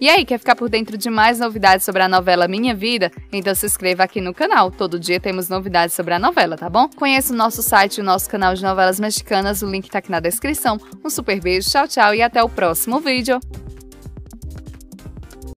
E aí, quer ficar por dentro de mais novidades sobre a novela Minha Vida? Então se inscreva aqui no canal. Todo dia temos novidades sobre a novela, tá bom? Conheça o nosso site e o nosso canal de novelas mexicanas, o link tá aqui na descrição. Um super beijo, tchau, tchau e até o próximo vídeo.